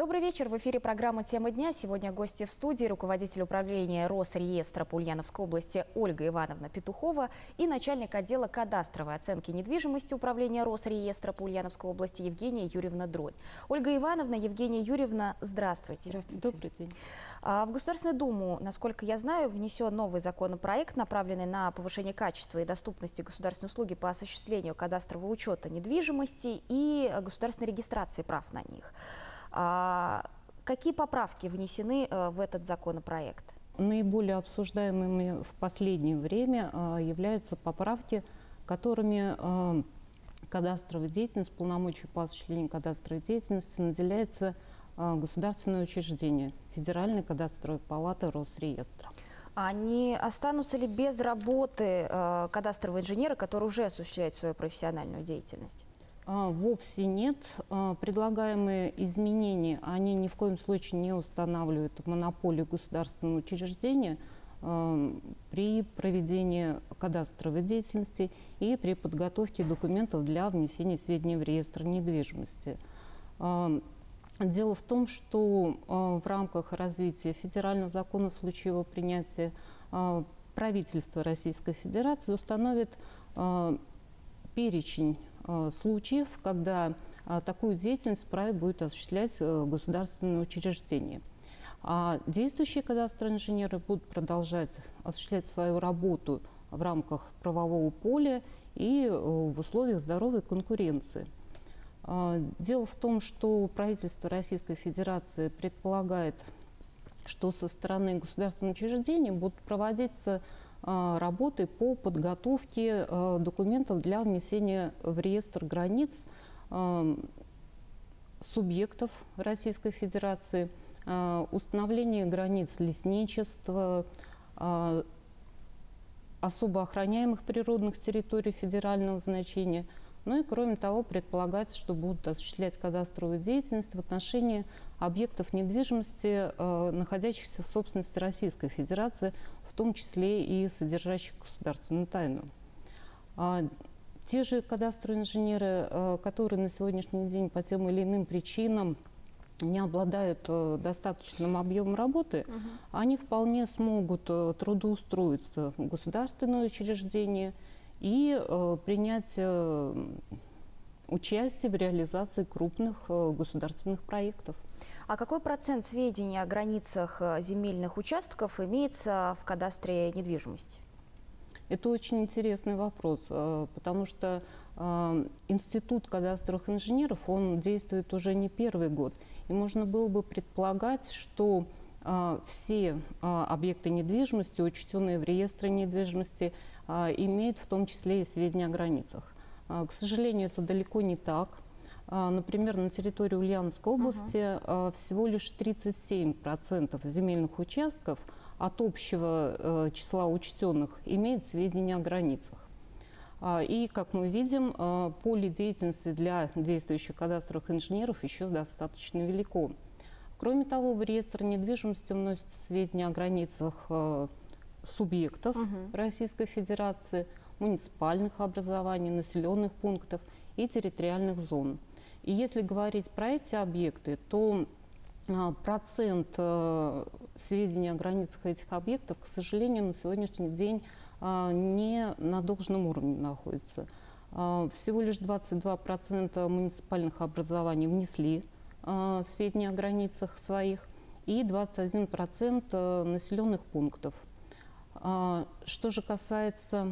Добрый вечер. В эфире программа «Тема дня». Сегодня гости в студии руководитель управления Росреестра по Ульяновской области Ольга Ивановна Петухова и начальник отдела кадастровой оценки недвижимости управления Росреестра по Ульяновской области Евгения Юрьевна Дронь. Ольга Ивановна, Евгения Юрьевна, здравствуйте. Здравствуйте. Добрый день. А, В Государственную Думу, насколько я знаю, внесен новый законопроект, направленный на повышение качества и доступности государственной услуги по осуществлению кадастрового учета недвижимости и государственной регистрации прав на них. А, Какие поправки внесены э, в этот законопроект? Наиболее обсуждаемыми в последнее время э, являются поправки, которыми э, кадастровая деятельность, полномочия по осуществлению кадастровой деятельности наделяется государственное учреждение Федеральной кадастровой палаты Росреестра. Они останутся ли без работы э, кадастрового инженера, который уже осуществляет свою профессиональную деятельность? А, Вовсе нет. А, Предлагаемые изменения, они ни в коем случае не устанавливают монополию государственного учреждения а, при проведении кадастровой деятельности и при подготовке документов для внесения сведений в реестр недвижимости. Дело в том, что в рамках развития федерального закона в случае его принятия правительство Российской Федерации установит перечень случаев, когда э, такую деятельность вправе будет осуществлять э, государственное учреждение. А действующие кадастровые инженеры будут продолжать осуществлять свою работу в рамках правового поля и э, в условиях здоровой конкуренции. Дело в том, что правительство Российской Федерации предполагает, что со стороны государственного учреждения будут проводиться работы по подготовке а, документов для внесения в реестр границ а, субъектов Российской Федерации, установление границ лесничества, особо охраняемых природных территорий федерального значения. Ну и кроме того, предполагается, что будут осуществлять кадастровую деятельность в отношении объектов недвижимости, э, находящихся в собственности Российской Федерации, в том числе и содержащих государственную тайну. А, Те же кадастровые инженеры, э, которые на сегодняшний день по тем или иным причинам не обладают э, достаточным объемом работы, они вполне смогут трудоустроиться в государственное учреждение и э, принять э, участие в реализации крупных э, государственных проектов. А какой процент сведений о границах земельных участков имеется в кадастре недвижимости? Это очень интересный вопрос, потому что Институт кадастровых инженеров, он действует уже не первый год. И можно было бы предполагать, что все э, объекты недвижимости, учтенные в реестре недвижимости, э, имеют в том числе и сведения о границах. Э, К сожалению, это далеко не так. Например, на территории Ульяновской области а, всего лишь 37% земельных участков от общего э, числа учтенных имеют сведения о границах. И, как мы видим, поле деятельности для действующих кадастровых инженеров еще достаточно велико. Кроме того, в реестр недвижимости вносятся сведения о границах э, субъектов Российской Федерации, муниципальных образований, населенных пунктов и территориальных зон. И если говорить про эти объекты, то а, процент э, сведений о границах этих объектов, к сожалению, на сегодняшний день а, не на должном уровне находится. А, Всего лишь 22% муниципальных образований внесли сведения о границах своих и 21% э, населенных пунктов. А, Что же касается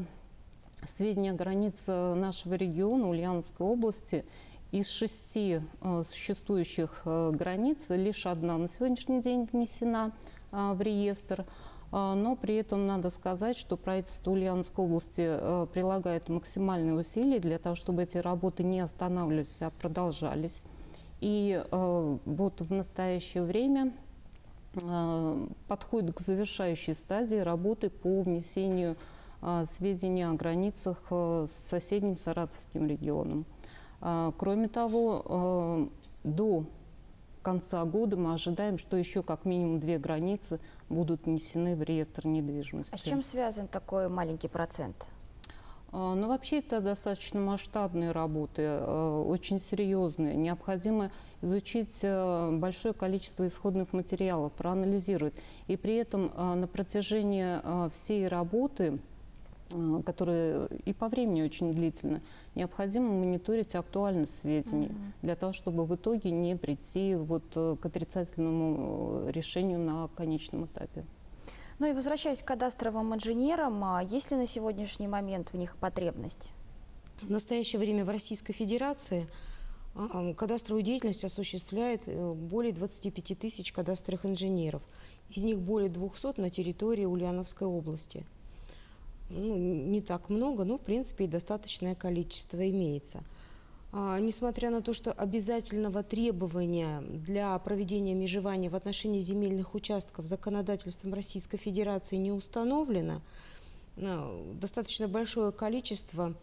сведения о границе нашего региона, Ульяновской области, из шести э, существующих э, границ лишь одна на сегодняшний день внесена э, в реестр. Но при этом надо сказать, что правительство Ульяновской области э, прилагает максимальные усилия для того, чтобы эти работы не останавливались, а продолжались. И э, вот в настоящее время э, подходит к завершающей стадии работы по внесению э, сведений о границах с соседним Саратовским регионом. Кроме того, до конца года мы ожидаем, что еще как минимум две границы будут внесены в реестр недвижимости. А с чем связан такой маленький процент? А, но вообще это достаточно масштабные работы, э, очень серьезные. Необходимо изучить э, большое количество исходных материалов, проанализировать. И при этом э, на протяжении всей работы которая и по времени очень длительна, необходимо мониторить актуальность сведений угу. для того, чтобы в итоге не прийти вот к отрицательному решению на конечном этапе. Ну и возвращаясь к кадастровым инженерам, а есть ли на сегодняшний момент в них потребность? В настоящее время в Российской Федерации а, кадастровую деятельность осуществляет э, более 25 тысяч кадастровых инженеров. Из них более 200 на территории Ульяновской области. Ну, не так много, но в принципе и достаточное количество имеется – а, несмотря на то, что обязательного требования для проведения межевания в отношении земельных участков законодательством Российской Федерации не установлено, а, достаточно большое количество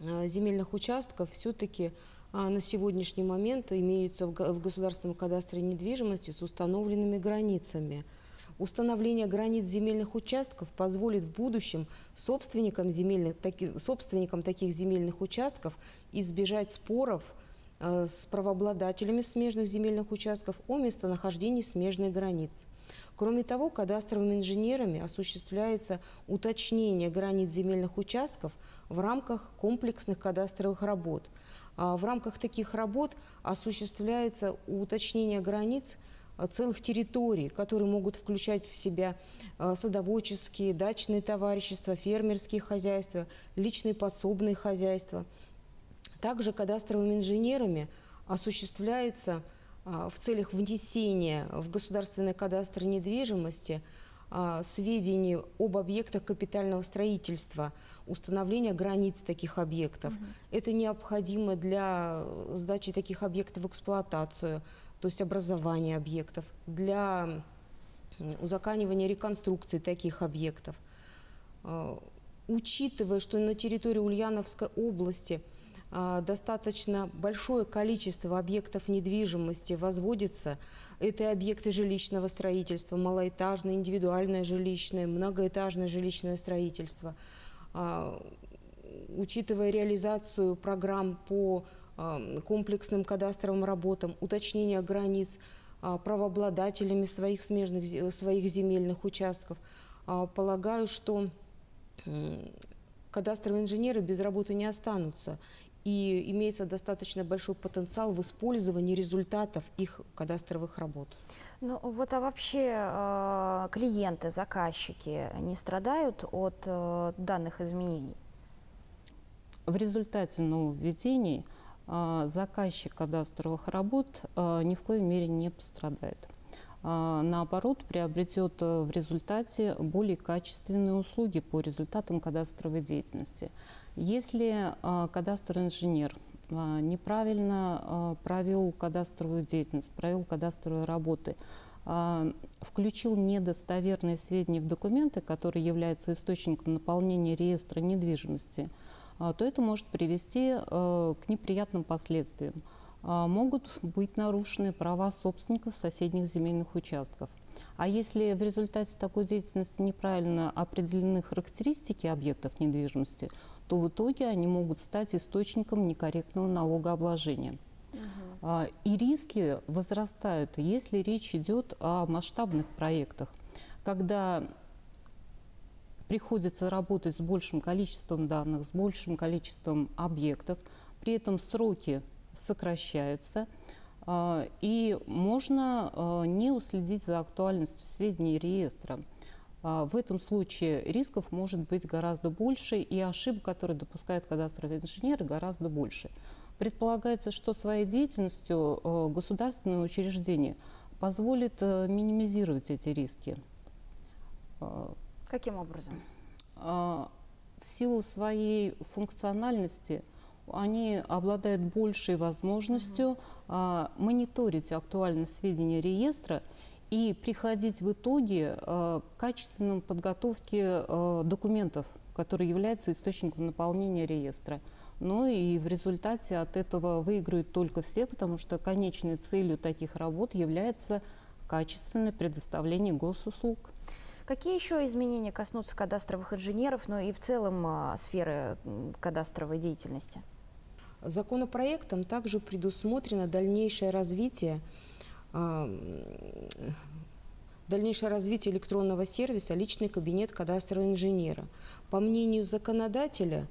а, земельных участков все-таки на сегодняшний момент имеются в государственном кадастре недвижимости с установленными границами – Установление границ земельных участков позволит в будущем собственникам, земельных, таки, собственникам таких земельных участков избежать споров э, с правообладателями смежных земельных участков о местонахождении смежных границ. Кроме того, кадастровыми инженерами осуществляется уточнение границ земельных участков в рамках комплексных кадастровых работ. А в рамках таких работ осуществляется уточнение границ – целых территорий, которые могут включать в себя э, садоводческие, дачные товарищества, фермерские хозяйства, личные подсобные хозяйства. Также кадастровыми инженерами осуществляется э, в целях внесения в государственный кадастр недвижимости сведений об объектах капитального строительства, установления границ таких объектов. Угу. Это необходимо для сдачи таких объектов в эксплуатацию, то есть образование объектов, для узаканивания реконструкции таких объектов. А, учитывая, что на территории Ульяновской области а, достаточно большое количество объектов недвижимости возводится, это объекты жилищного строительства, малоэтажное, индивидуальное жилищное, многоэтажное жилищное строительство. А, учитывая реализацию программ по комплексным кадастровым работам, уточнение границ а, правообладателями своих смежных своих земельных участков. А, полагаю, что кадастровые инженеры без работы не останутся. И имеется достаточно большой потенциал в использовании результатов их кадастровых работ. Ну вот а вообще э, клиенты, заказчики не страдают от э, данных изменений? В результате нововведений – а, заказчик кадастровых работ а, ни в коей мере не пострадает. А, наоборот, приобретет э, в результате более качественные услуги по результатам кадастровой деятельности. Если кадастровый инженер неправильно провел кадастровую деятельность, провел кадастровые работы, включил недостоверные сведения в документы, которые являются источником наполнения реестра недвижимости – а, то это может привести э, к неприятным последствиям. А, могут быть нарушены права собственников соседних земельных участков. А если в результате такой деятельности неправильно определены характеристики объектов недвижимости, то в итоге они могут стать источником некорректного налогообложения. Угу. И риски возрастают, если речь идет о масштабных проектах, когда приходится работать с большим количеством данных, с большим количеством объектов, при этом сроки сокращаются, а, и можно а, не уследить за актуальностью сведений реестра. А, в этом случае рисков может быть гораздо больше, и ошибок, которые допускают кадастровые инженеры, гораздо больше. Предполагается, что своей деятельностью государственное учреждение позволит минимизировать эти риски. Каким образом? А, в силу своей функциональности они обладают большей возможностью угу. мониторить актуальность сведений реестра и приходить в итоге а, к качественной подготовке документов, которые являются источником наполнения реестра. Ну и в результате от этого выиграют только все, потому что конечной целью таких работ является качественное предоставление госуслуг. Какие еще изменения коснутся кадастровых инженеров, ну и в целом а, сферы кадастровой деятельности? Законопроектом также предусмотрено дальнейшее развитие а, дальнейшее развитие электронного сервиса «Личный кабинет кадастрового инженера». По мнению законодателя,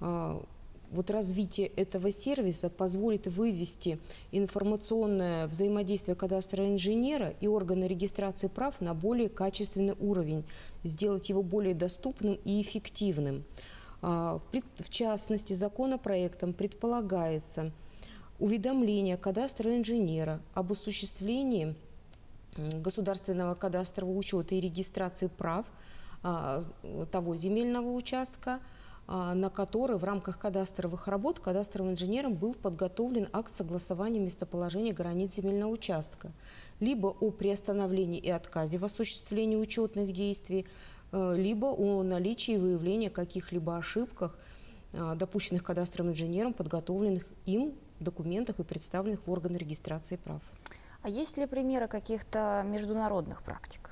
а, вот развитие этого сервиса позволит вывести информационное взаимодействие кадастрового инженера и органа регистрации прав на более качественный уровень, сделать его более доступным и эффективным. А, в частности, законопроектом предполагается уведомление кадастрового инженера об осуществлении государственного кадастрового учета и регистрации прав а, того земельного участка, на который в рамках кадастровых работ кадастровым инженером был подготовлен акт согласования местоположения границ земельного участка, либо о приостановлении и отказе в осуществлении учетных действий, э, либо о наличии и выявлении каких-либо ошибках, а, допущенных кадастровым инженером, подготовленных им документах и представленных в органы регистрации прав. А есть ли примеры каких-то международных практик?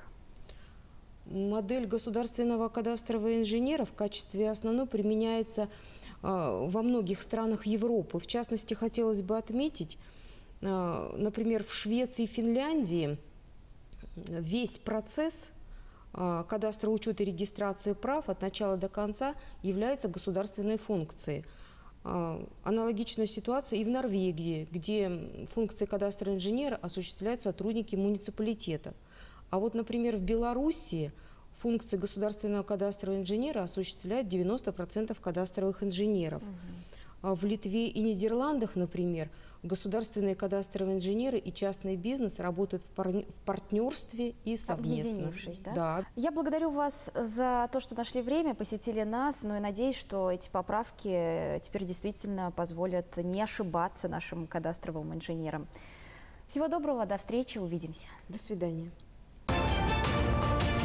Модель государственного кадастрового инженера в качестве основной применяется а, во многих странах Европы. В частности, хотелось бы отметить, а, например, в Швеции и Финляндии весь процесс а, кадастрового учета и регистрации прав от начала до конца является государственной функцией. Аналогичная ситуация и в Норвегии, где функции кадастрового инженера осуществляют сотрудники муниципалитетов. А вот, например, в Белоруссии функции государственного кадастрового инженера осуществляют 90% кадастровых инженеров. Угу. В Литве и Нидерландах, например, государственные кадастровые инженеры и частный бизнес работают в, пар... в партнерстве и совместно. Объединившись, да? Да. Я благодарю вас за то, что нашли время, посетили нас, но ну и надеюсь, что эти поправки теперь действительно позволят не ошибаться нашим кадастровым инженерам. Всего доброго, до встречи, увидимся. До свидания.